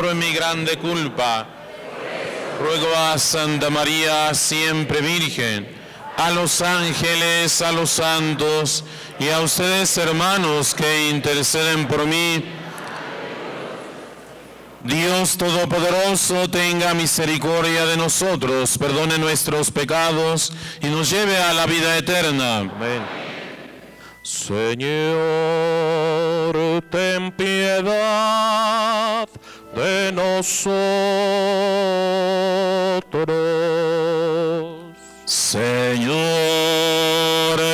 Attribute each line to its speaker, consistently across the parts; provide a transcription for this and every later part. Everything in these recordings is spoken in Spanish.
Speaker 1: por mi grande culpa. Ruego a Santa María, siempre Virgen, a los ángeles, a los santos y a ustedes hermanos que interceden por mí. Dios Todopoderoso tenga misericordia de nosotros, perdone nuestros pecados y nos lleve a la vida eterna.
Speaker 2: Señor, ten piedad de nosotros.
Speaker 1: Señor,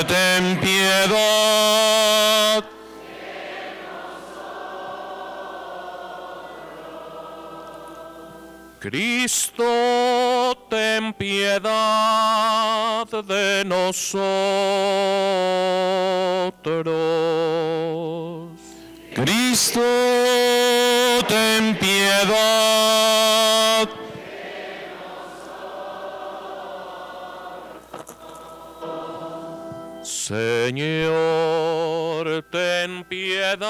Speaker 1: ten piedad.
Speaker 2: Cristo, ten piedad de nosotros.
Speaker 1: Cristo, ten piedad.
Speaker 2: Señor, ten piedad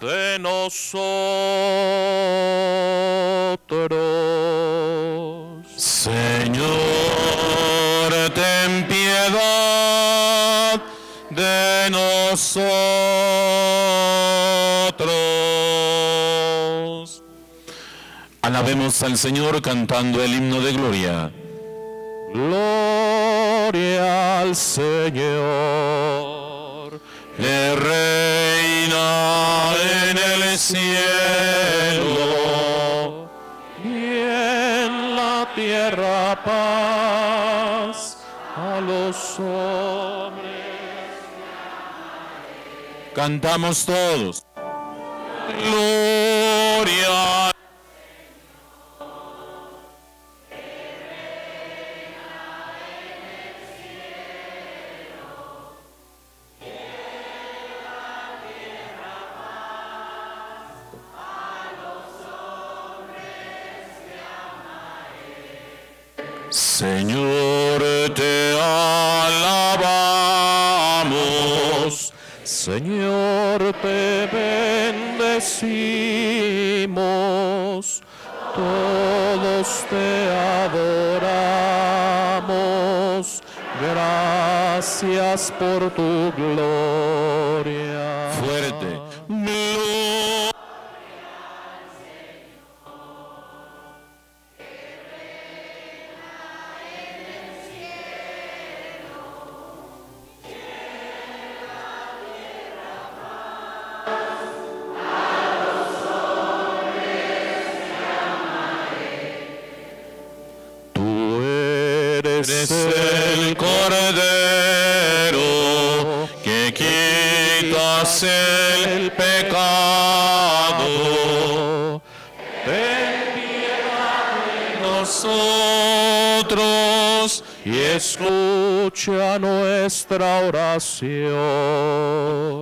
Speaker 2: de nosotros.
Speaker 1: Señor, ten piedad de nosotros. Alabemos al Señor cantando el himno de gloria.
Speaker 2: Gloria al Señor.
Speaker 1: que reina en el cielo.
Speaker 2: y en la tierra paz a los hombres.
Speaker 1: Cantamos todos. Gloria.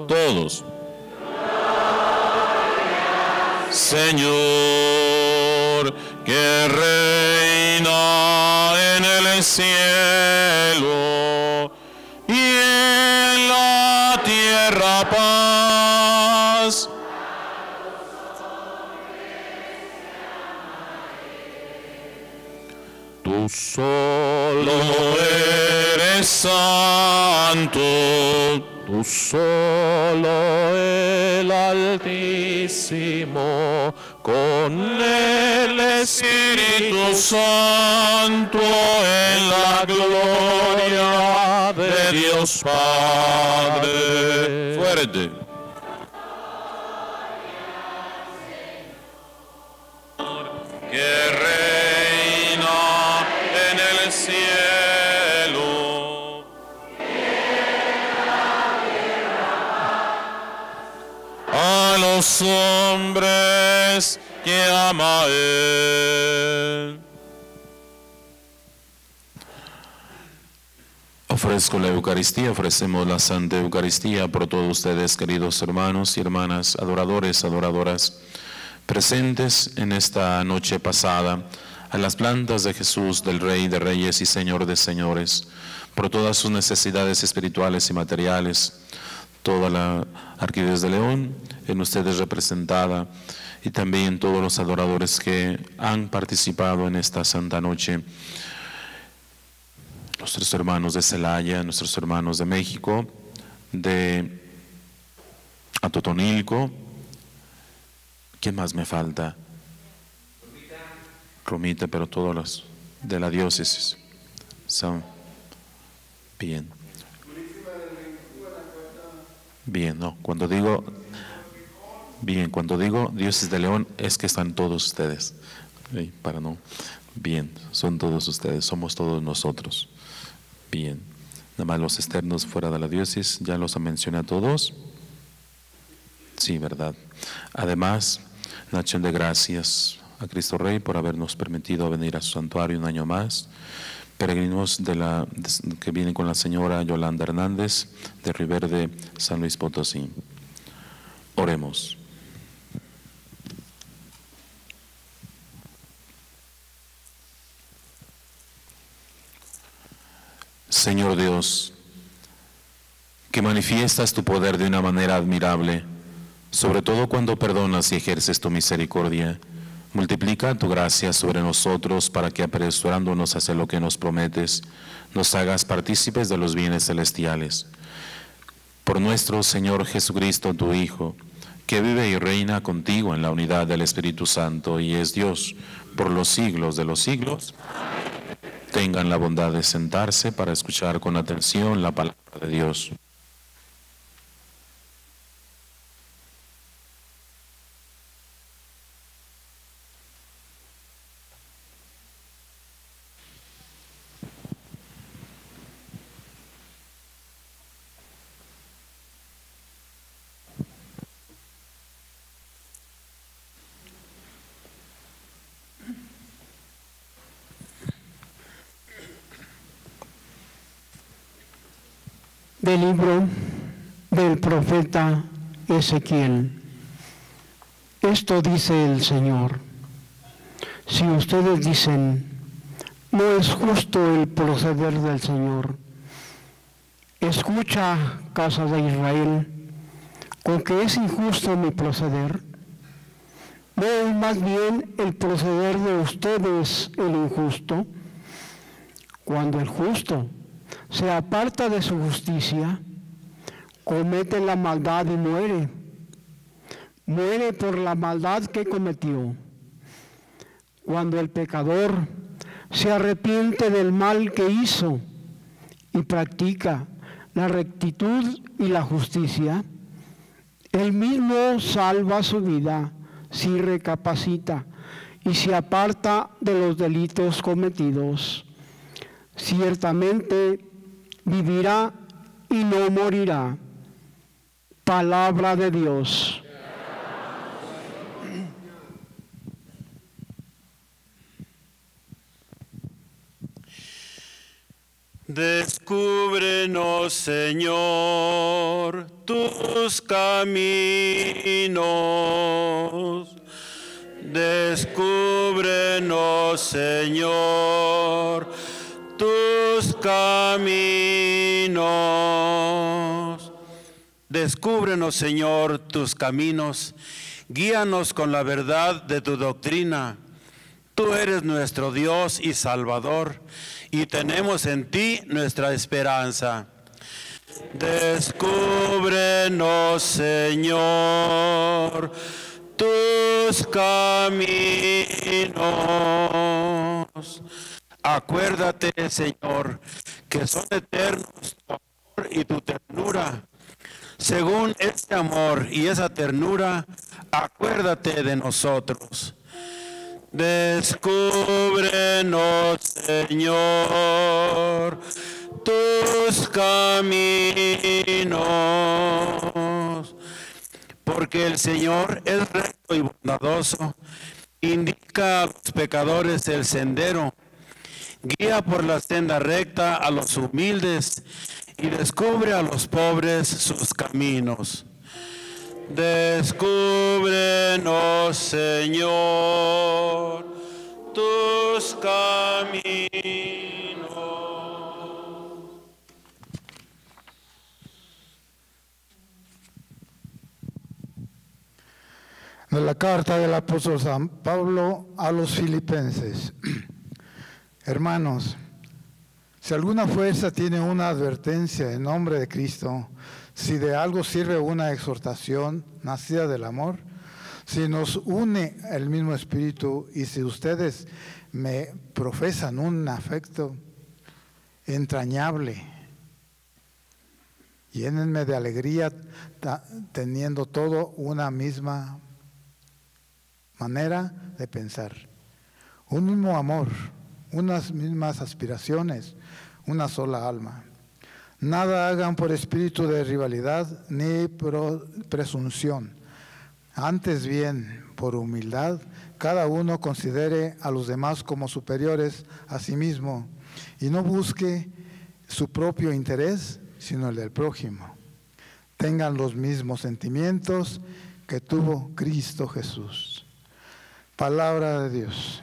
Speaker 2: Todos.
Speaker 1: Señor, que reina en el cielo y en la tierra paz.
Speaker 2: Tú solo
Speaker 1: santo,
Speaker 2: Tú solo el Altísimo, con el Espíritu
Speaker 1: Santo en la gloria de Dios Padre. Fuerte. Los hombres que ama Él. Ofrezco la Eucaristía, ofrecemos la Santa Eucaristía por todos ustedes, queridos hermanos y hermanas, adoradores, adoradoras, presentes en esta noche pasada a las plantas de Jesús, del Rey de Reyes y Señor de Señores, por todas sus necesidades espirituales y materiales, toda la Arquidiócesis de León, en ustedes representada, y también todos los adoradores que han participado en esta santa noche. Nuestros hermanos de Celaya, nuestros hermanos de México, de Atotonilco. ¿Quién más me falta? Romita, pero todos los de la diócesis. Son bien. Bien, no. Cuando digo bien, cuando digo diócesis de León es que están todos ustedes. Para no. Bien, son todos ustedes, somos todos nosotros. Bien. Nada más los externos fuera de la diócesis, ya los mencioné a todos. Sí, verdad. Además, nación de gracias a Cristo Rey por habernos permitido venir a su santuario un año más. Peregrinos de la, que vienen con la señora Yolanda Hernández de Riverde, San Luis Potosí. Oremos. Señor Dios, que manifiestas tu poder de una manera admirable, sobre todo cuando perdonas y ejerces tu misericordia Multiplica tu gracia sobre nosotros para que apresurándonos hacia lo que nos prometes, nos hagas partícipes de los bienes celestiales. Por nuestro Señor Jesucristo, tu Hijo, que vive y reina contigo en la unidad del Espíritu Santo y es Dios por los siglos de los siglos, tengan la bondad de sentarse para escuchar con atención la palabra de Dios.
Speaker 3: Libro del profeta Ezequiel. Esto dice el Señor. Si ustedes dicen, no es justo el proceder del Señor, escucha, casa de Israel, con que es injusto mi proceder. No es más bien el proceder de ustedes el injusto, cuando el justo se aparta de su justicia, comete la maldad y muere. Muere por la maldad que cometió. Cuando el pecador se arrepiente del mal que hizo y practica la rectitud y la justicia, él mismo salva su vida si recapacita y se aparta de los delitos cometidos. Ciertamente vivirá y no morirá. Palabra de Dios.
Speaker 4: Descúbrenos, Señor, tus caminos. Descúbrenos, Señor, tus caminos. Descúbrenos, Señor, tus caminos. Guíanos con la verdad de tu doctrina. Tú eres nuestro Dios y Salvador, y tenemos en ti nuestra esperanza. Descúbrenos, Señor, tus caminos. Acuérdate, Señor, que son eternos tu amor y tu ternura. Según este amor y esa ternura, acuérdate de nosotros. Descúbrenos, Señor, tus caminos, porque el Señor es recto y bondadoso, indica a los pecadores el sendero guía por la senda recta a los humildes y descubre a los pobres sus caminos. Descúbrenos, Señor, tus caminos.
Speaker 5: De la carta del apóstol San Pablo a los filipenses. Hermanos, si alguna fuerza tiene una advertencia en nombre de Cristo, si de algo sirve una exhortación nacida del amor, si nos une el mismo espíritu y si ustedes me profesan un afecto entrañable, llénenme de alegría teniendo todo una misma manera de pensar, un mismo amor, unas mismas aspiraciones, una sola alma. Nada hagan por espíritu de rivalidad ni por presunción. Antes bien, por humildad, cada uno considere a los demás como superiores a sí mismo y no busque su propio interés, sino el del prójimo. Tengan los mismos sentimientos que tuvo Cristo Jesús. Palabra de Dios.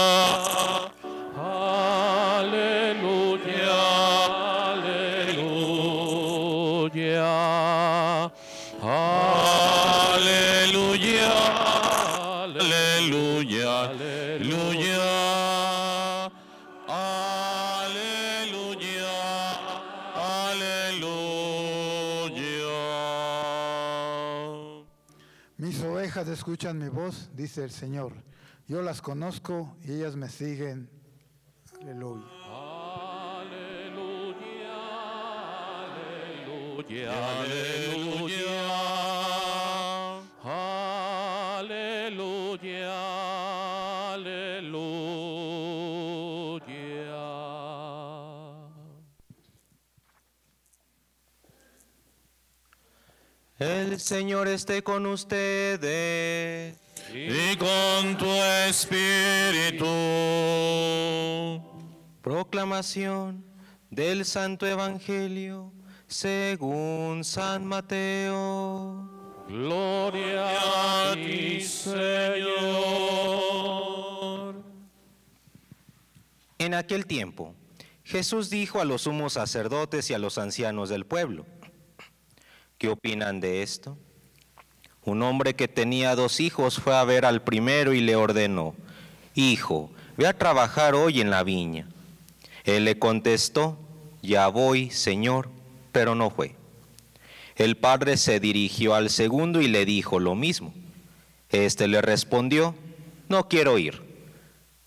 Speaker 5: Escuchan mi voz, dice el Señor. Yo las conozco y ellas me siguen. Aleluya. Aleluya, aleluya, aleluya.
Speaker 6: El Señor esté con ustedes.
Speaker 1: Y con tu espíritu.
Speaker 6: Proclamación del Santo Evangelio según San Mateo.
Speaker 1: Gloria a ti, Señor.
Speaker 6: En aquel tiempo, Jesús dijo a los sumos sacerdotes y a los ancianos del pueblo, ¿Qué opinan de esto? Un hombre que tenía dos hijos fue a ver al primero y le ordenó, Hijo, ve a trabajar hoy en la viña. Él le contestó, Ya voy, Señor, pero no fue. El padre se dirigió al segundo y le dijo lo mismo. Este le respondió, No quiero ir,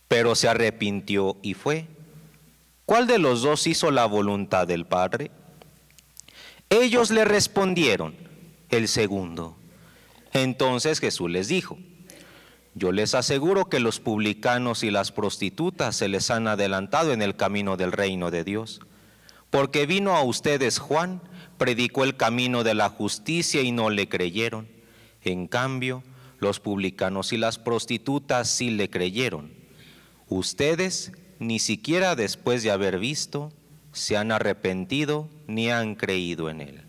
Speaker 6: pero se arrepintió y fue. ¿Cuál de los dos hizo la voluntad del padre? Ellos le respondieron, el segundo. Entonces Jesús les dijo, yo les aseguro que los publicanos y las prostitutas se les han adelantado en el camino del reino de Dios, porque vino a ustedes Juan, predicó el camino de la justicia y no le creyeron. En cambio, los publicanos y las prostitutas sí le creyeron. Ustedes, ni siquiera después de haber visto, se han arrepentido ni han creído en Él.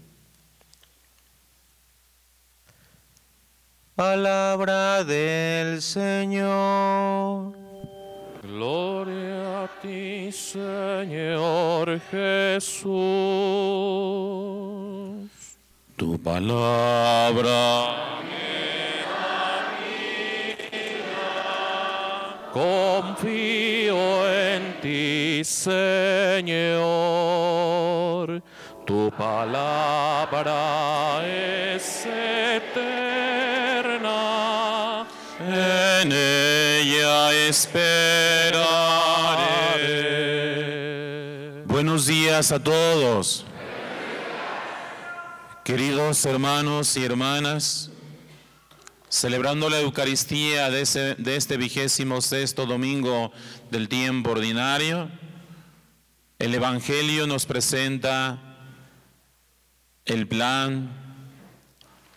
Speaker 6: Palabra del Señor.
Speaker 1: Gloria a ti, Señor Jesús. Tu palabra Confío en ti, Señor. Tu palabra es eterna. En ella esperaré. Buenos días a todos. Queridos hermanos y hermanas, celebrando la Eucaristía de, este vigésimo sexto domingo del tiempo ordinario, el Evangelio nos presenta el plan,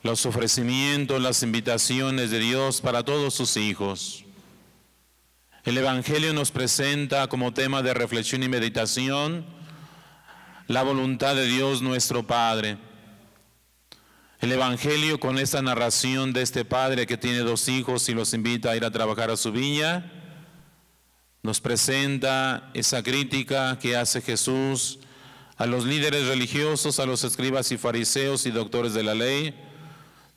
Speaker 1: los ofrecimientos, las invitaciones de Dios para todos sus hijos. El Evangelio nos presenta como tema de reflexión y meditación la voluntad de Dios nuestro Padre el Evangelio con esta narración de este padre que tiene dos hijos y los invita a ir a trabajar a su viña, nos presenta esa crítica que hace Jesús a los líderes religiosos, a los escribas y fariseos y doctores de la ley,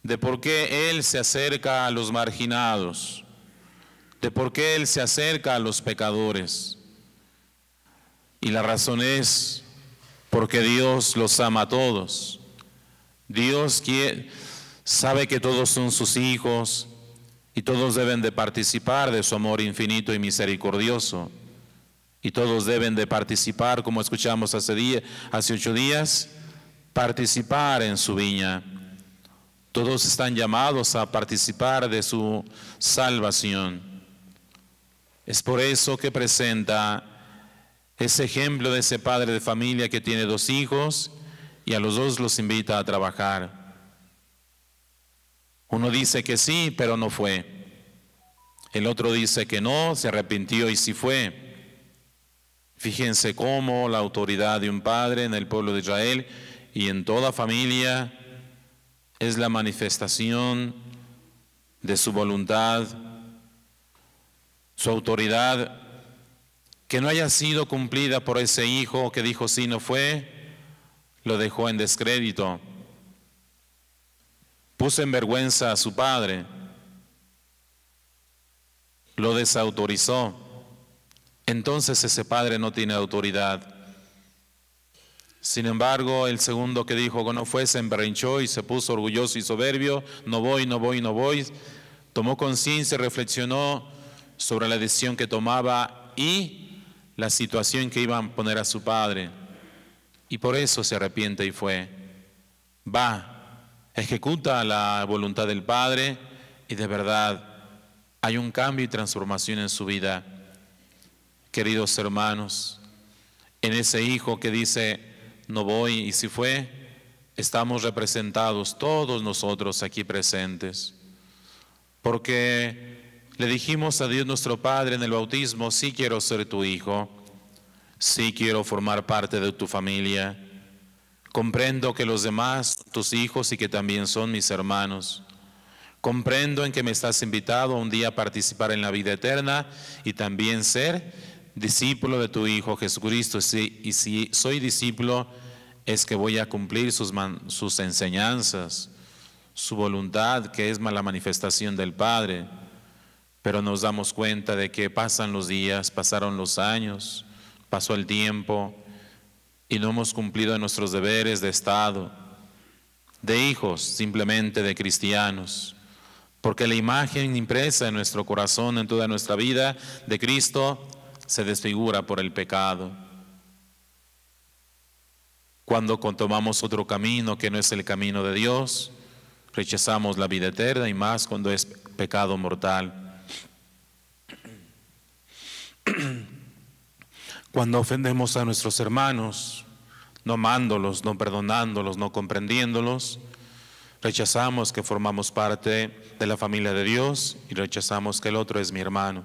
Speaker 1: de por qué Él se acerca a los marginados, de por qué Él se acerca a los pecadores. Y la razón es porque Dios los ama a todos. Dios sabe que todos son sus hijos y todos deben de participar de su amor infinito y misericordioso. Y todos deben de participar, como escuchamos hace, día, hace ocho días, participar en su viña. Todos están llamados a participar de su salvación. Es por eso que presenta ese ejemplo de ese padre de familia que tiene dos hijos y a los dos los invita a trabajar. Uno dice que sí, pero no fue. El otro dice que no, se arrepintió y sí fue. Fíjense cómo la autoridad de un padre en el pueblo de Israel y en toda familia es la manifestación de su voluntad, su autoridad que no haya sido cumplida por ese hijo que dijo sí no fue, lo dejó en descrédito. Puso en vergüenza a su padre, lo desautorizó. Entonces ese padre no tiene autoridad. Sin embargo, el segundo que dijo que no fue se emberrinchó y se puso orgulloso y soberbio, no voy, no voy, no voy. Tomó conciencia, reflexionó sobre la decisión que tomaba y la situación que iban a poner a su padre. Y por eso se arrepiente y fue. Va, ejecuta la voluntad del Padre y de verdad hay un cambio y transformación en su vida. Queridos hermanos, en ese hijo que dice, no voy y si fue, estamos representados todos nosotros aquí presentes. Porque le dijimos a Dios nuestro Padre en el bautismo, sí quiero ser tu hijo, sí quiero formar parte de tu familia. Comprendo que los demás tus hijos y que también son mis hermanos. Comprendo en que me estás invitado un día a participar en la vida eterna y también ser discípulo de tu Hijo Jesucristo. Y si soy discípulo, es que voy a cumplir sus, sus enseñanzas, su voluntad, que es la manifestación del Padre pero nos damos cuenta de que pasan los días, pasaron los años, pasó el tiempo y no hemos cumplido nuestros deberes de Estado, de hijos, simplemente de cristianos, porque la imagen impresa en nuestro corazón, en toda nuestra vida de Cristo, se desfigura por el pecado. Cuando tomamos otro camino que no es el camino de Dios, rechazamos la vida eterna y más cuando es pecado mortal. Cuando ofendemos a nuestros hermanos, no amándolos, no perdonándolos, no comprendiéndolos, rechazamos que formamos parte de la familia de Dios y rechazamos que el otro es mi hermano.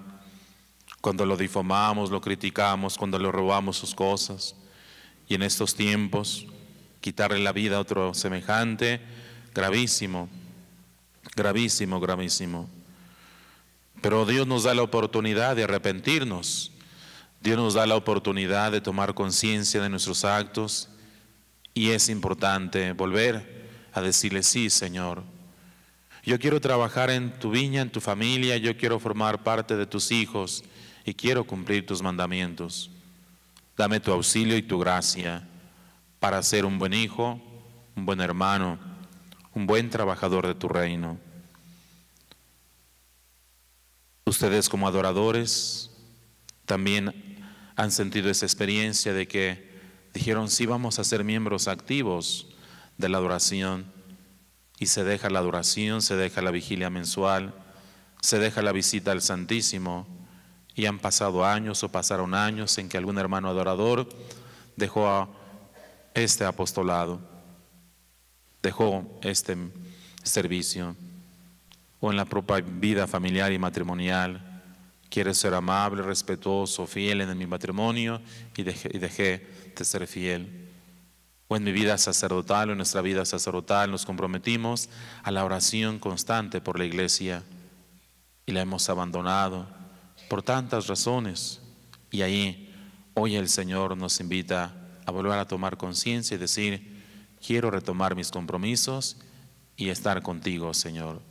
Speaker 1: Cuando lo difamamos, lo criticamos, cuando le robamos sus cosas. Y en estos tiempos, quitarle la vida a otro semejante, gravísimo, gravísimo, gravísimo. Pero Dios nos da la oportunidad de arrepentirnos. Dios nos da la oportunidad de tomar conciencia de nuestros actos y es importante volver a decirle, sí, Señor, yo quiero trabajar en tu viña, en tu familia, yo quiero formar parte de tus hijos y quiero cumplir tus mandamientos. Dame tu auxilio y tu gracia para ser un buen hijo, un buen hermano, un buen trabajador de tu reino. Ustedes como adoradores también han sentido esa experiencia de que dijeron, sí, vamos a ser miembros activos de la adoración. Y se deja la adoración, se deja la vigilia mensual, se deja la visita al Santísimo. Y han pasado años o pasaron años en que algún hermano adorador dejó este apostolado, dejó este servicio o en la propia vida familiar y matrimonial. Quiero ser amable, respetuoso, fiel en mi matrimonio y dejé, y dejé de ser fiel. O en mi vida sacerdotal o en nuestra vida sacerdotal nos comprometimos a la oración constante por la iglesia y la hemos abandonado por tantas razones. Y ahí hoy el Señor nos invita a volver a tomar conciencia y decir, quiero retomar mis compromisos y estar contigo, Señor.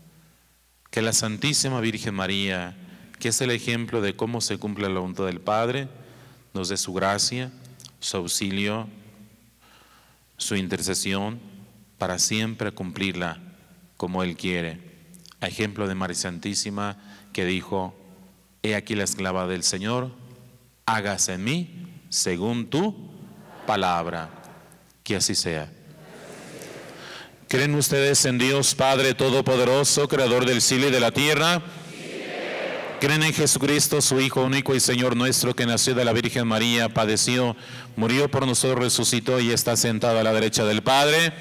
Speaker 1: Que la Santísima Virgen María, que es el ejemplo de cómo se cumple la voluntad del Padre, nos dé su gracia, su auxilio, su intercesión para siempre cumplirla como Él quiere. A ejemplo de María Santísima que dijo, He aquí la esclava del Señor, hágase en mí según tu palabra. Que así sea. ¿Creen ustedes en Dios Padre Todopoderoso, Creador del cielo y de la tierra? ¿Creen en Jesucristo, su Hijo único y Señor nuestro, que nació de la Virgen María, padeció, murió por nosotros, resucitó y está sentado a la derecha del Padre?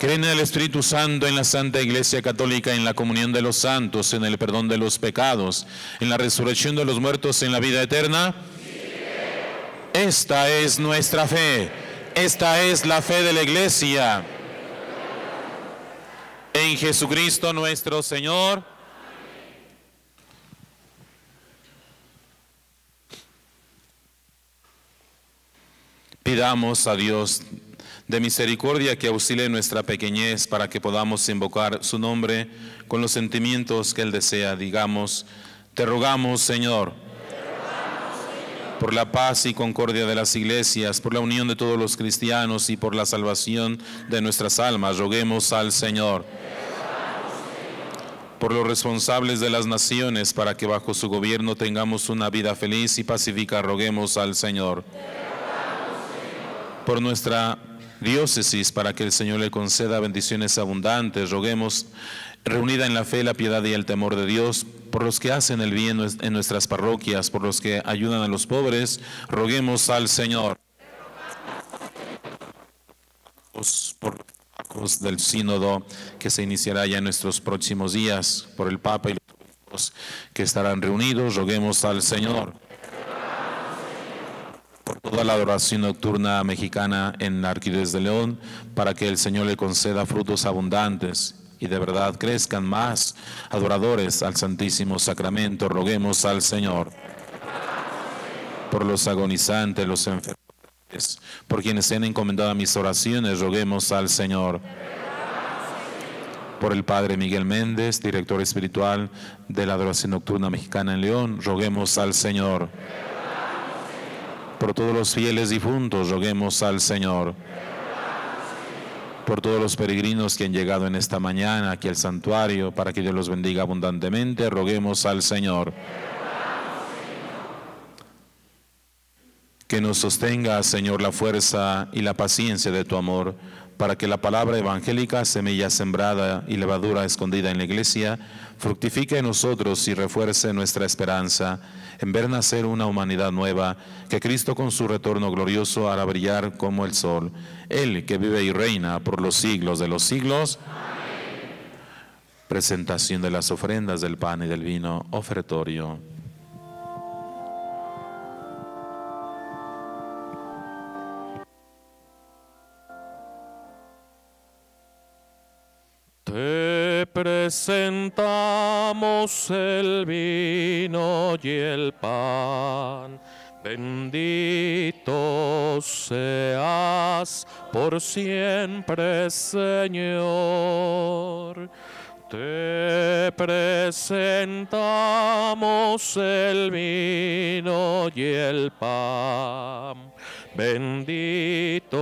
Speaker 1: ¿Creen en el Espíritu Santo, en la Santa Iglesia Católica, en la comunión de los santos, en el perdón de los pecados, en la resurrección de los muertos, en la vida eterna? Esta es nuestra fe. Esta es la fe de la Iglesia. En Jesucristo nuestro Señor. Pidamos a Dios de misericordia que auxilie nuestra pequeñez para que podamos invocar su nombre con los sentimientos que Él desea. Digamos, te rogamos, Señor, por la paz y concordia de las iglesias, por la unión de todos los cristianos y por la salvación de nuestras almas. Roguemos al Señor. Por los responsables de las naciones, para que bajo su gobierno tengamos una vida feliz y pacífica, roguemos al Señor por nuestra diócesis para que el Señor le conceda bendiciones abundantes. Roguemos, reunida en la fe, la piedad y el temor de Dios, por los que hacen el bien en nuestras parroquias, por los que ayudan a los pobres, roguemos al Señor. Por los del sínodo que se iniciará ya en nuestros próximos días, por el Papa y los que estarán reunidos, roguemos al Señor toda la adoración nocturna mexicana en la Arquidiócesis de León, para que el Señor le conceda frutos abundantes y de verdad crezcan más adoradores al Santísimo Sacramento. Roguemos al Señor por los agonizantes, los enfermos, por quienes se han encomendado mis oraciones, roguemos al Señor. Por el Padre Miguel Méndez, director espiritual de la Adoración Nocturna Mexicana en León, roguemos al Señor por todos los fieles difuntos, roguemos al Señor. Por todos los peregrinos que han llegado en esta mañana aquí al santuario, para que Dios los bendiga abundantemente, roguemos al Señor. Que nos sostenga, Señor, la fuerza y la paciencia de tu amor, para que la palabra evangélica, semilla sembrada y levadura escondida en la iglesia, fructifique en nosotros y refuerce nuestra esperanza en ver nacer una humanidad nueva que Cristo con su retorno glorioso hará brillar como el sol. Él que vive y reina por los siglos de los siglos. Presentación de las ofrendas del pan y del vino, ofertorio.
Speaker 2: Presentamos el vino y el pan. Bendito seas por siempre, Señor. Te presentamos el vino y el pan. Bendito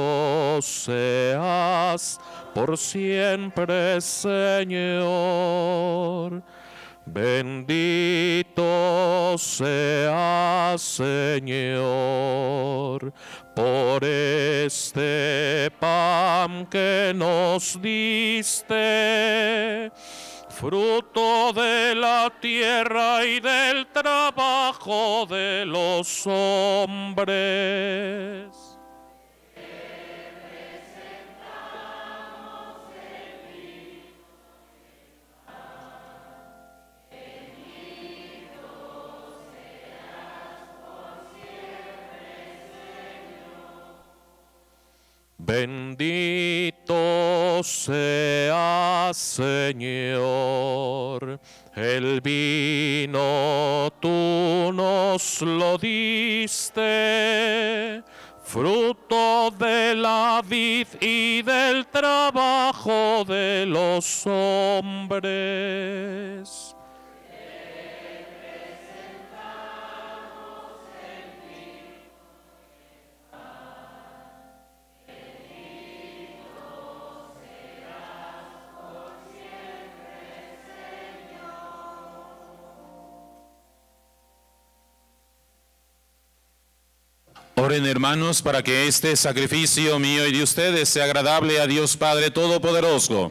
Speaker 2: seas por siempre, Señor. Bendito sea, Señor, por este pan que nos diste, fruto de la tierra y del trabajo de los hombres. Bendito seas, Señor. El vino tú nos lo diste, fruto de la vid y del trabajo de los hombres.
Speaker 1: Oren hermanos para que este sacrificio mío y de ustedes sea agradable a Dios Padre Todopoderoso.
Speaker 6: Señor,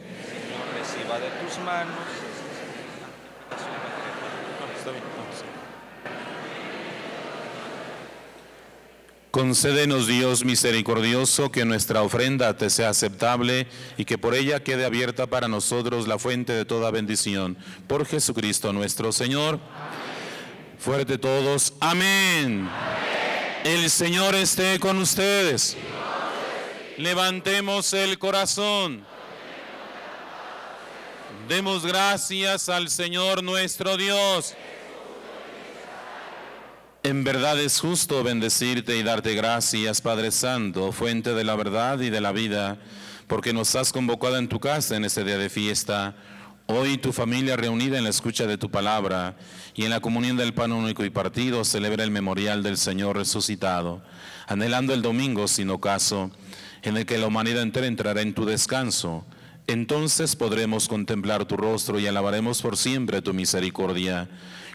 Speaker 6: reciba de tus manos.
Speaker 1: Concédenos Dios misericordioso que nuestra ofrenda te sea aceptable y que por ella quede abierta para nosotros la fuente de toda bendición. Por Jesucristo nuestro Señor. Fuerte todos. Amén. El Señor esté con ustedes. Levantemos el corazón. Demos gracias al Señor nuestro Dios. En verdad es justo bendecirte y darte gracias, Padre Santo, fuente de la verdad y de la vida, porque nos has convocado en tu casa en este día de fiesta. Hoy tu familia reunida en la escucha de tu palabra y en la comunión del pan único y partido celebra el memorial del Señor resucitado, anhelando el domingo sin ocaso, en el que la humanidad entera entrará en tu descanso. Entonces podremos contemplar tu rostro y alabaremos por siempre tu misericordia.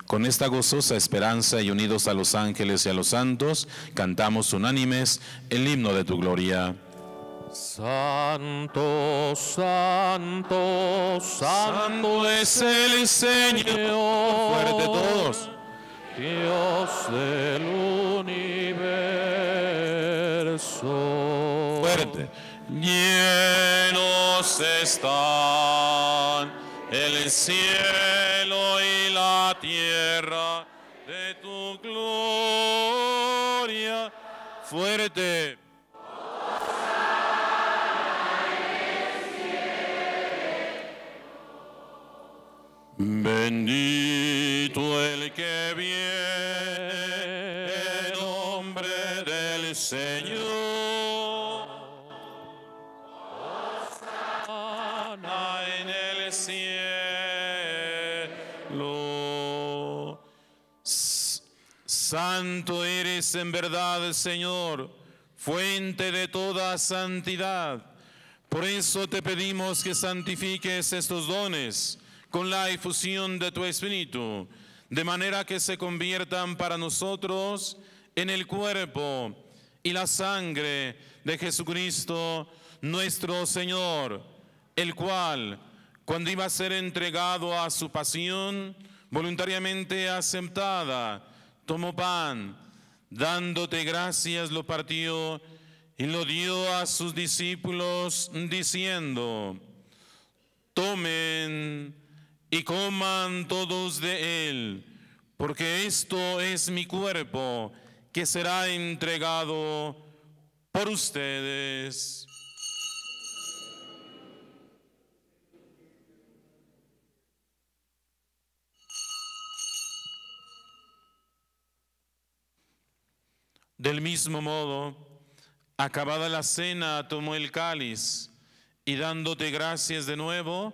Speaker 1: Con esta gozosa esperanza y unidos a los ángeles y a los santos, cantamos unánimes el himno de tu gloria.
Speaker 2: Santo, santo, santo es el Señor.
Speaker 1: Fuerte todos.
Speaker 2: Dios del universo.
Speaker 1: Fuerte. Llenos están el cielo y la tierra de tu gloria. Fuerte. Bendito el que viene en nombre del Señor. En el cielo. Santo eres en verdad, Señor, fuente de toda santidad. Por eso te pedimos que santifiques estos dones con la efusión de tu Espíritu, de manera que se conviertan para nosotros en el cuerpo y la sangre de Jesucristo nuestro Señor, el cual, cuando iba a ser entregado a su pasión, voluntariamente aceptada, tomó pan, dándote gracias, lo partió y lo dio a sus discípulos, diciendo, tomen y coman todos de él, porque esto es mi cuerpo que será entregado por ustedes. Del mismo modo, acabada la cena, tomó el cáliz y dándote gracias de nuevo,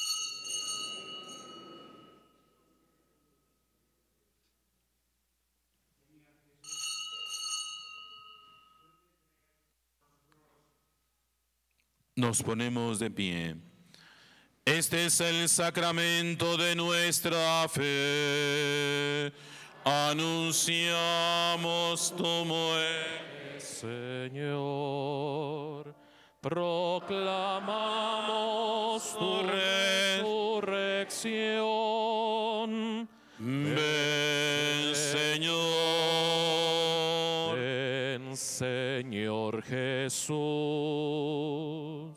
Speaker 1: Nos ponemos de pie. Este es el sacramento de nuestra fe. Anunciamos tu muerte.
Speaker 2: Señor, proclamamos tu
Speaker 1: Re-
Speaker 2: resurrección.
Speaker 1: Ven, Señor.
Speaker 2: Ven, Señor Jesús.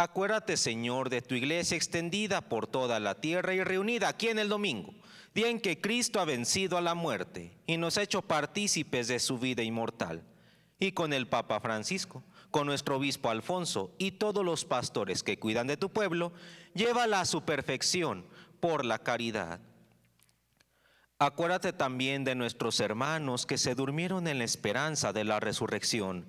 Speaker 6: Acuérdate, Señor, de tu iglesia extendida por toda la tierra y reunida aquí en el domingo, día en que Cristo ha vencido a la muerte y nos ha hecho partícipes de su vida inmortal. Y con el Papa Francisco, con nuestro obispo Alfonso y todos los pastores que cuidan de tu pueblo, llévala a su perfección por la caridad. Acuérdate también de nuestros hermanos que se durmieron en la esperanza de la resurrección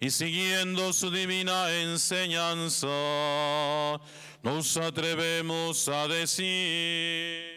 Speaker 1: y siguiendo su divina enseñanza, nos atrevemos a decir.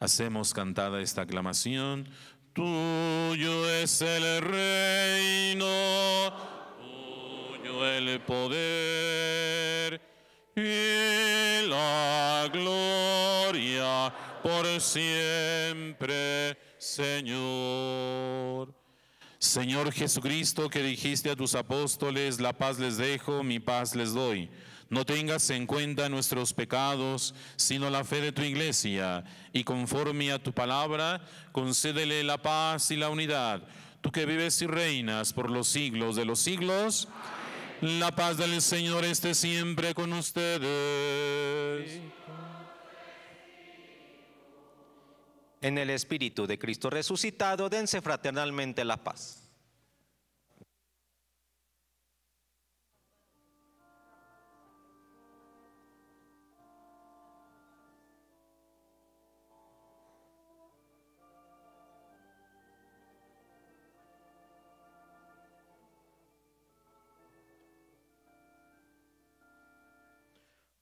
Speaker 1: Hacemos cantada esta aclamación. Tuyo es el reino, tuyo el poder y la gloria por siempre, Señor. Señor Jesucristo, que dijiste a tus apóstoles, la paz les dejo, mi paz les doy. No tengas en cuenta nuestros pecados, sino la fe de tu iglesia, y conforme a tu palabra, concédele la paz y la unidad. Tú que vives y reinas por los siglos de los siglos, la paz del Señor esté siempre con ustedes.
Speaker 6: En el Espíritu de Cristo resucitado, dense fraternalmente la paz.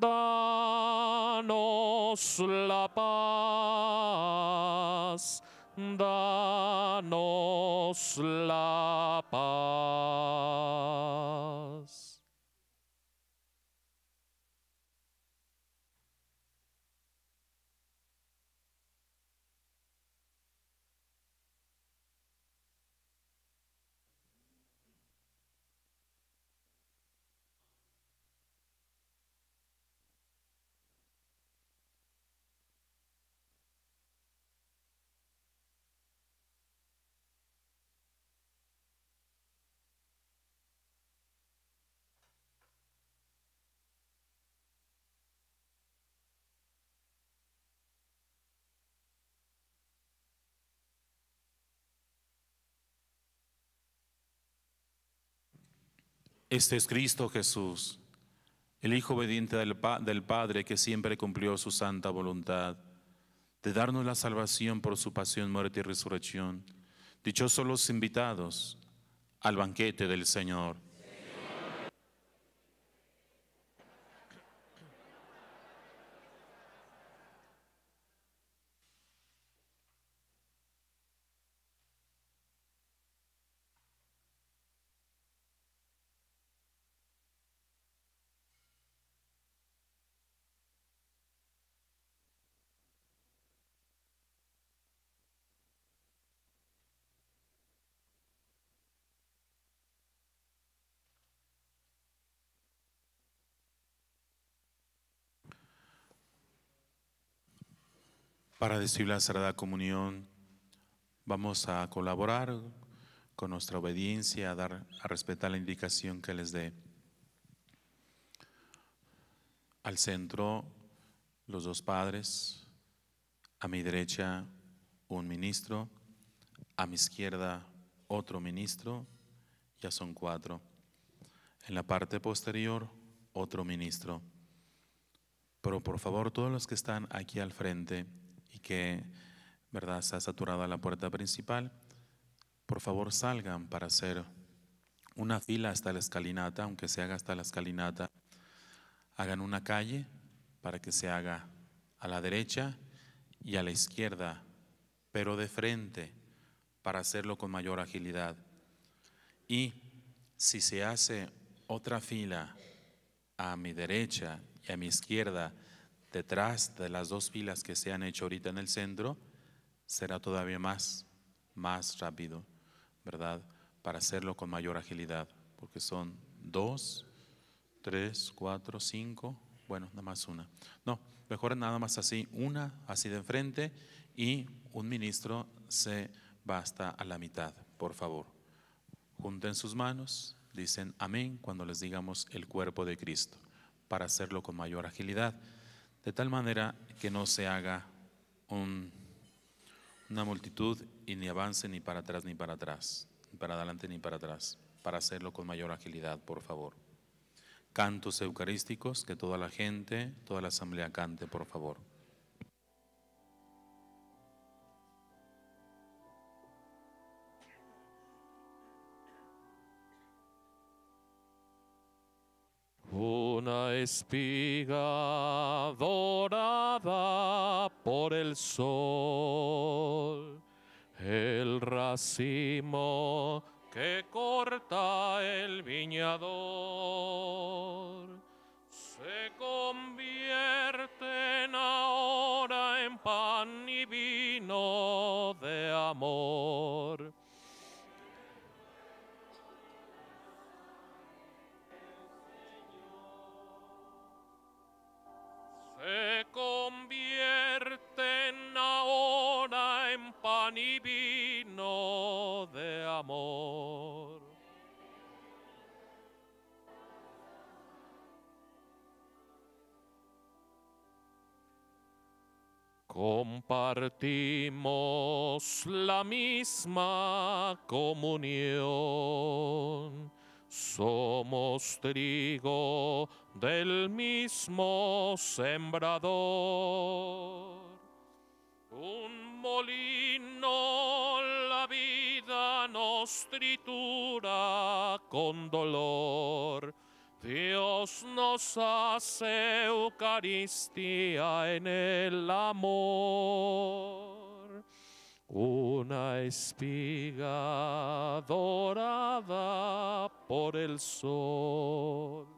Speaker 2: Danos la paz, danos la paz.
Speaker 1: Este es Cristo Jesús, el Hijo obediente del, del Padre que siempre cumplió su santa voluntad de darnos la salvación por su pasión, muerte y resurrección. Dichosos los invitados al banquete del Señor. Para decir la Sagrada Comunión, vamos a colaborar con nuestra obediencia, a dar, a respetar la indicación que les dé. Al centro, los dos padres, a mi derecha, un ministro, a mi izquierda, otro ministro, ya son cuatro. En la parte posterior, otro ministro. Pero por favor, todos los que están aquí al frente y que, verdad, está saturada la puerta principal, por favor salgan para hacer una fila hasta la escalinata, aunque se haga hasta la escalinata. Hagan una calle para que se haga a la derecha y a la izquierda, pero de frente, para hacerlo con mayor agilidad. Y si se hace otra fila a mi derecha y a mi izquierda, detrás de las dos filas que se han hecho ahorita en el centro, será todavía más, más rápido, ¿verdad? Para hacerlo con mayor agilidad, porque son dos, tres, cuatro, cinco, bueno, nada más una. No, mejor nada más así, una así de enfrente y un ministro se va hasta a la mitad, por favor. Junten sus manos, dicen amén cuando les digamos el cuerpo de Cristo, para hacerlo con mayor agilidad, de tal manera que no se haga un- una multitud y ni avance ni para atrás ni para atrás, ni para adelante ni para atrás, para hacerlo con mayor agilidad, por favor. Cantos eucarísticos, que toda la gente, toda la asamblea cante, por favor.
Speaker 2: Una espiga dorada por el sol, el racimo que corta el viñador, se convierten ahora en pan y vino de amor. se convierten ahora en pan y vino de amor. Compartimos la misma comunión. Somos trigo del mismo sembrador. Un molino la vida nos tritura con dolor. Dios nos hace Eucaristía en el amor. Una espiga dorada por el sol.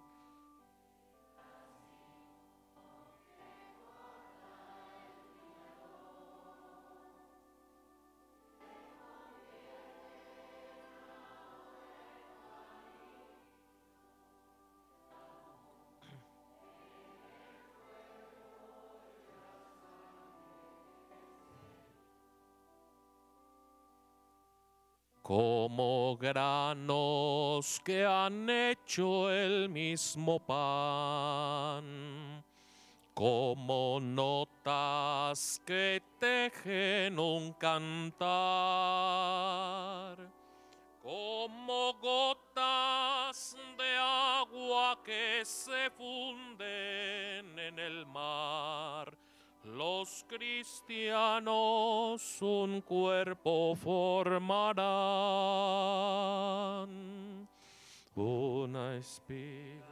Speaker 2: Como granos que han hecho el mismo pan, como notas que tejen un cantar, como gotas de agua que se funden en el mar los cristianos un cuerpo formarán, una espiga.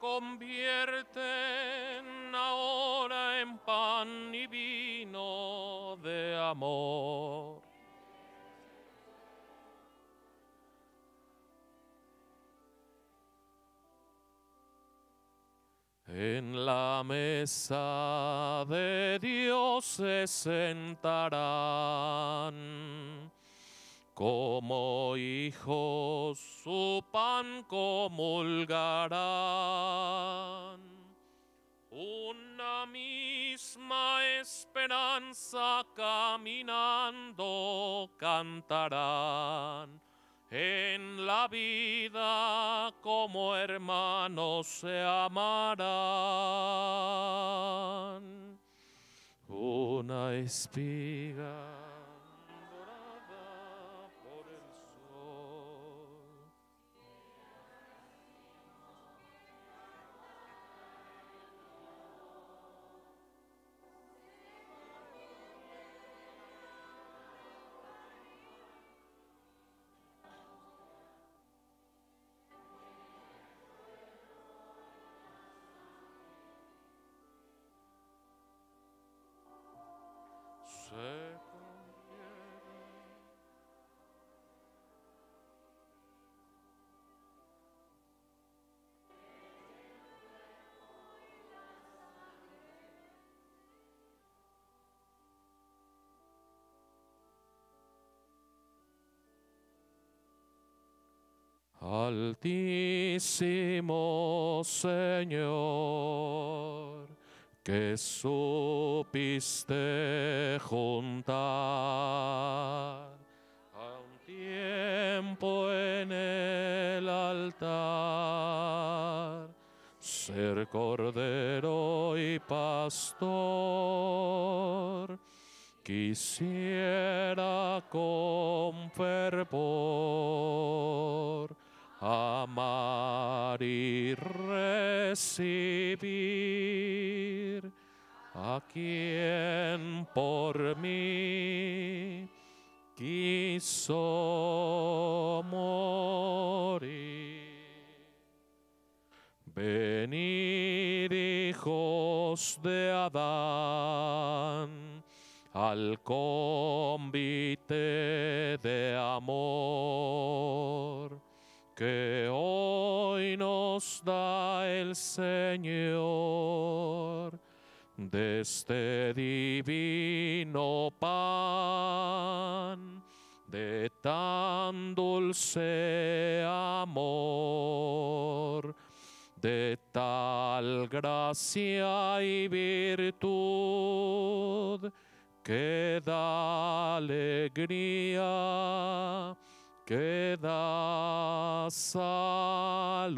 Speaker 2: Convierten ahora en pan y vino de amor. En la mesa de Dios se sentarán como hijos su pan comulgarán. Una misma esperanza caminando cantarán. En la vida como hermanos se amarán. Una espiga. Altísimo Señor, que supiste juntar a un tiempo en el altar, ser cordero y pastor. Quisiera con fervor amar y recibir a quien por mí quiso morir. Venid hijos de Adán al convite de amor que hoy nos da el Señor. de este divino pan, de tan dulce amor, de tal gracia y virtud que da alegría, que da salud.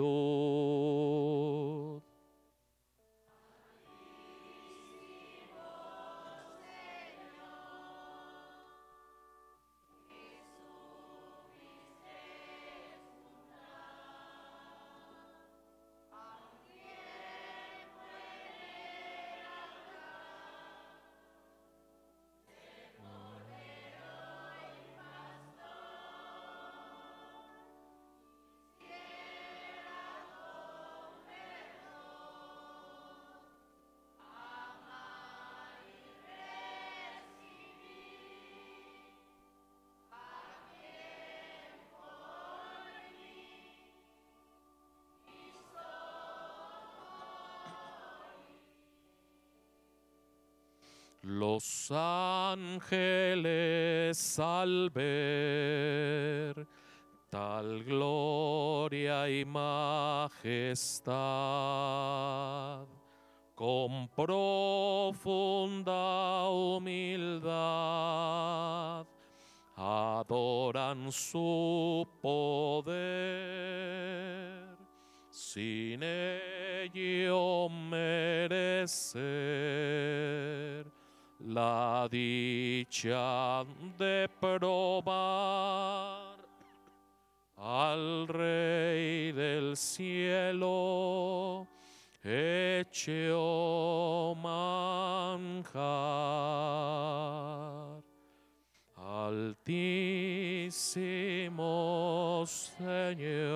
Speaker 2: Los ángeles al ver tal gloria y majestad, con profunda humildad, adoran su poder. Sin ello merecer la dicha de probar al Rey del cielo hecho manjar. Altísimo Señor.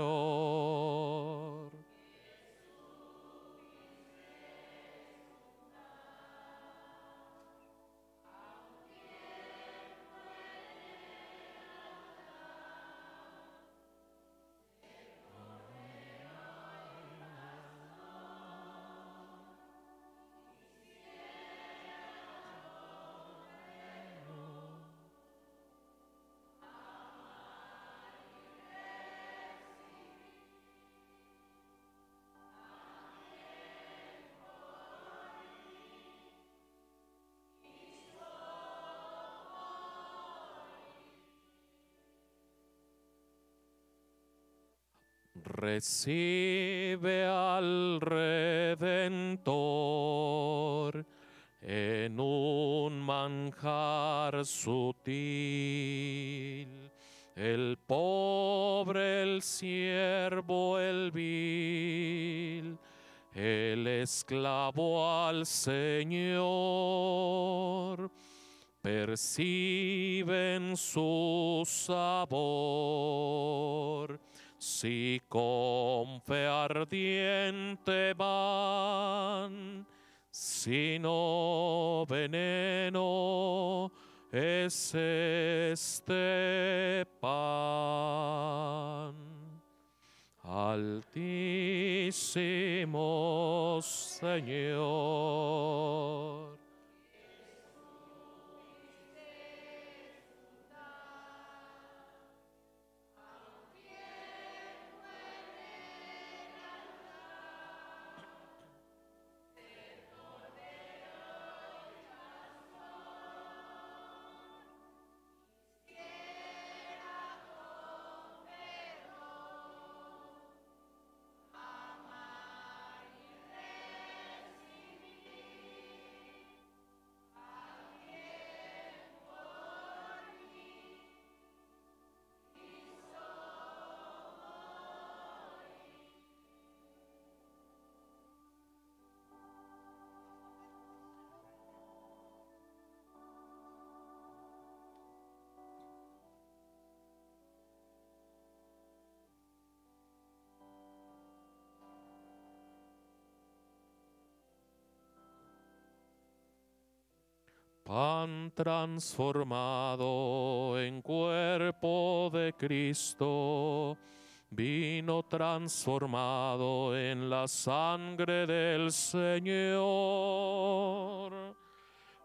Speaker 2: Recibe al Redentor en un manjar sutil. El pobre, el siervo, el vil, el esclavo al Señor, perciben su sabor si con fe ardiente van, si no veneno es este pan. Altísimo Señor. Pan transformado en cuerpo de Cristo, vino transformado en la sangre del Señor.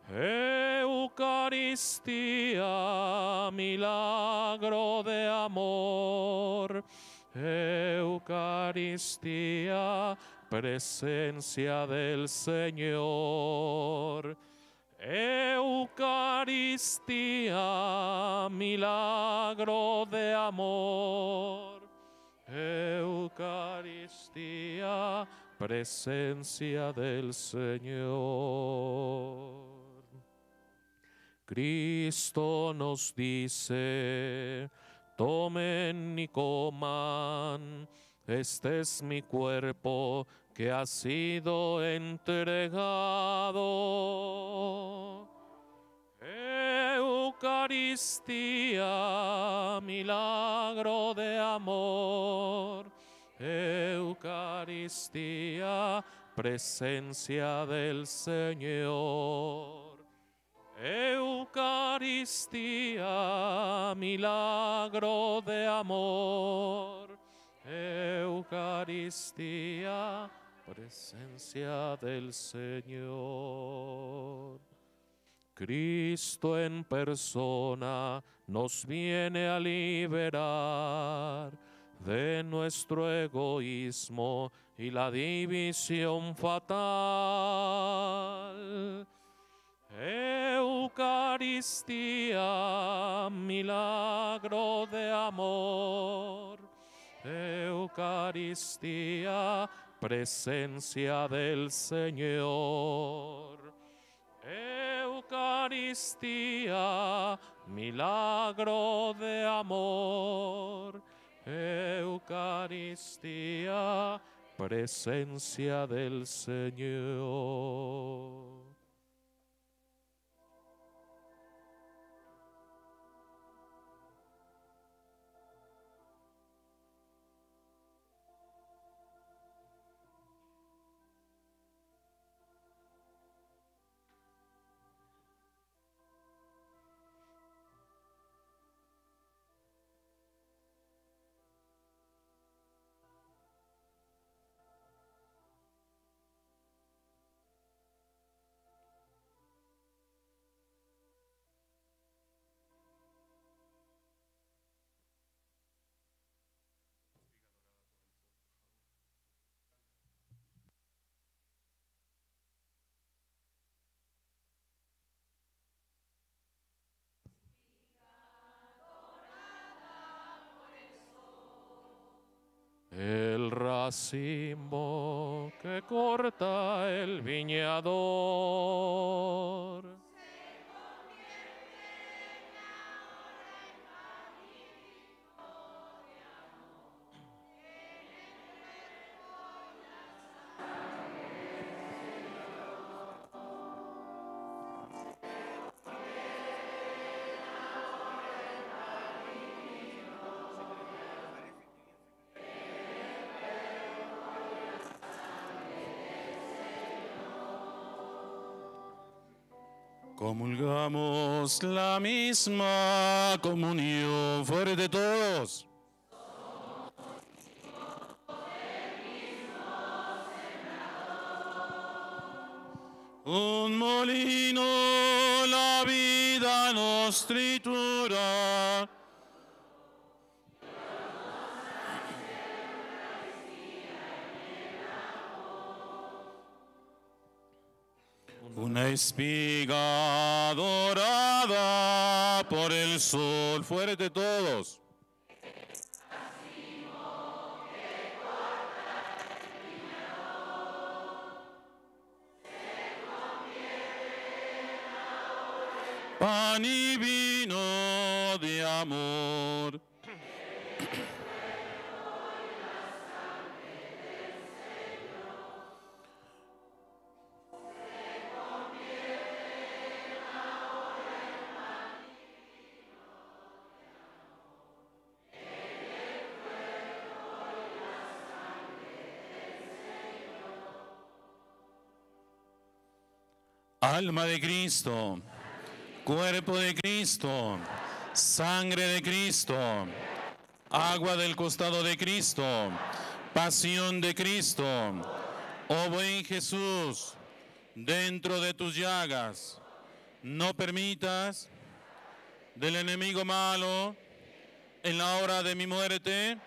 Speaker 2: Eucaristía, milagro de amor. Eucaristía, presencia del Señor. Eucaristía, milagro de amor. Eucaristía, presencia del Señor. Cristo nos dice, tomen y coman, este es mi cuerpo que ha sido entregado. Eucaristía, milagro de amor. Eucaristía, presencia del Señor. Eucaristía, milagro de amor. Eucaristía, presencia del Señor. Cristo en persona nos viene a liberar de nuestro egoísmo y la división fatal. Eucaristía, milagro de amor. Eucaristía, presencia del Señor. Eucaristía, milagro de amor. Eucaristía, presencia del Señor. Racimo que corta el viñador.
Speaker 1: Comulgamos la misma comunión fuerte todos. Un molino espiga dorada por el sol, fuerte todos. Pan y Alma de Cristo, cuerpo de Cristo, sangre de Cristo. agua del costado de Cristo, pasión de Cristo. Oh buen Jesús, dentro de tus llagas, no permitas del enemigo malo en la hora de mi muerte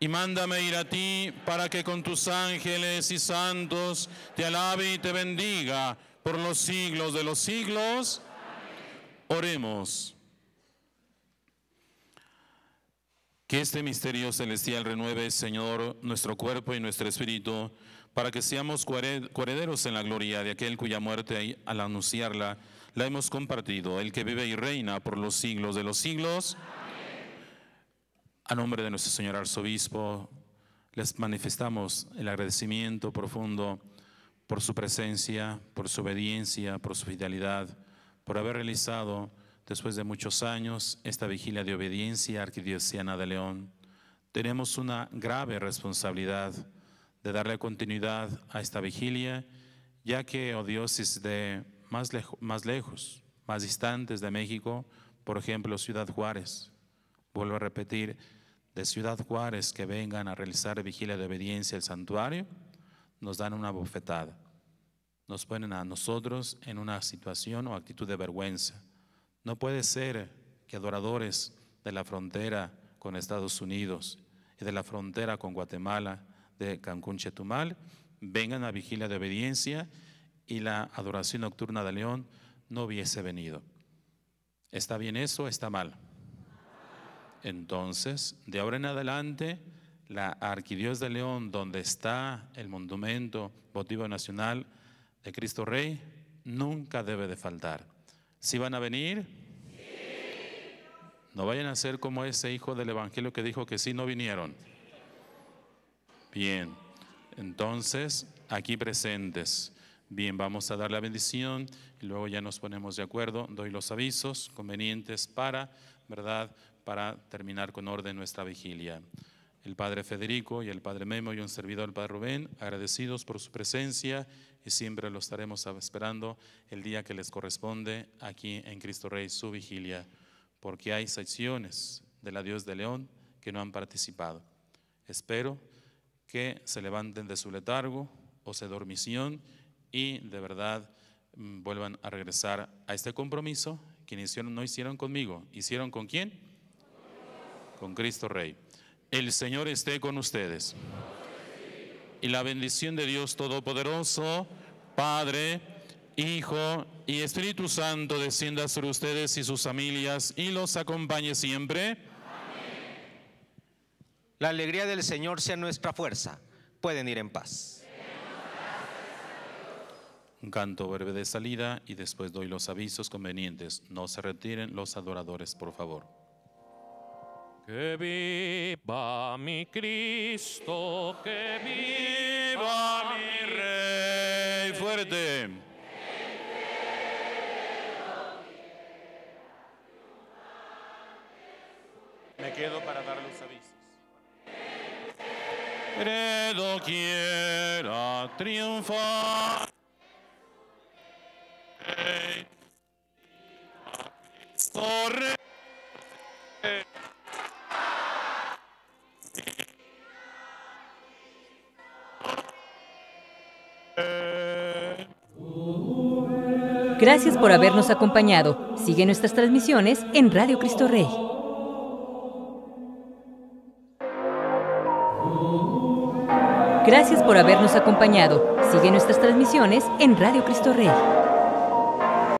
Speaker 1: y mándame ir a ti para que con tus ángeles y santos te alabe y te bendiga por los siglos de los siglos. Oremos. Que este misterio celestial renueve, Señor, nuestro cuerpo y nuestro espíritu, para que seamos coherederos en la gloria de aquel cuya muerte al anunciarla la hemos compartido, el que vive y reina por los siglos de los siglos. A nombre de nuestro Señor Arzobispo, les manifestamos el agradecimiento profundo por su presencia, por su obediencia, por su fidelidad, por haber realizado después de muchos años esta vigilia de obediencia arquidiocesana de León, tenemos una grave responsabilidad de darle continuidad a esta vigilia, ya que, oh dioses de más, más lejos, más distantes de México, por ejemplo, Ciudad Juárez, vuelvo a repetir, de Ciudad Juárez que vengan a realizar vigilia de obediencia al santuario, nos dan una bofetada. Nos ponen a nosotros en una situación o actitud de vergüenza. No puede ser que adoradores de la frontera con Estados Unidos y de la frontera con Guatemala, de Cancún Chetumal, vengan a vigilia de obediencia y la adoración nocturna de León no hubiese venido. ¿Está bien eso está mal? Entonces, de ahora en adelante, la Arquidiós de León, donde está el monumento votivo nacional de Cristo Rey, nunca debe de faltar. ¿Si van a venir? No vayan a ser como ese hijo del Evangelio que dijo que sí no vinieron. Bien, entonces aquí presentes. Bien, vamos a dar la bendición y luego ya nos ponemos de acuerdo. Doy los avisos convenientes para, ¿verdad? Para terminar con orden nuestra vigilia. El Padre Federico y el Padre Memo y un servidor, el Padre Rubén, agradecidos por su presencia y siempre lo estaremos esperando el día que les corresponde aquí en Cristo Rey su vigilia, porque hay secciones de la Dios de León que no han participado. Espero que se levanten de su letargo o se dormición y de verdad mm, vuelvan a regresar a este compromiso que no hicieron conmigo, hicieron con quién? Con Cristo Rey. El Señor esté con ustedes y la bendición de Dios Todopoderoso, Padre, Hijo y Espíritu Santo descienda sobre ustedes y sus familias y los acompañe siempre.
Speaker 6: La alegría del Señor sea nuestra fuerza. Pueden ir en paz.
Speaker 1: Un canto breve de salida y después doy los avisos convenientes. No se retiren los adoradores, por favor.
Speaker 2: Que viva mi Cristo, que viva mi Rey.
Speaker 1: Fuerte. Me quedo para dar los avisos. Credo quiera triunfar. Torre.
Speaker 7: Gracias por habernos acompañado. Sigue nuestras transmisiones en Radio Cristo Rey. Gracias por habernos acompañado. Sigue nuestras transmisiones en Radio Cristo Rey.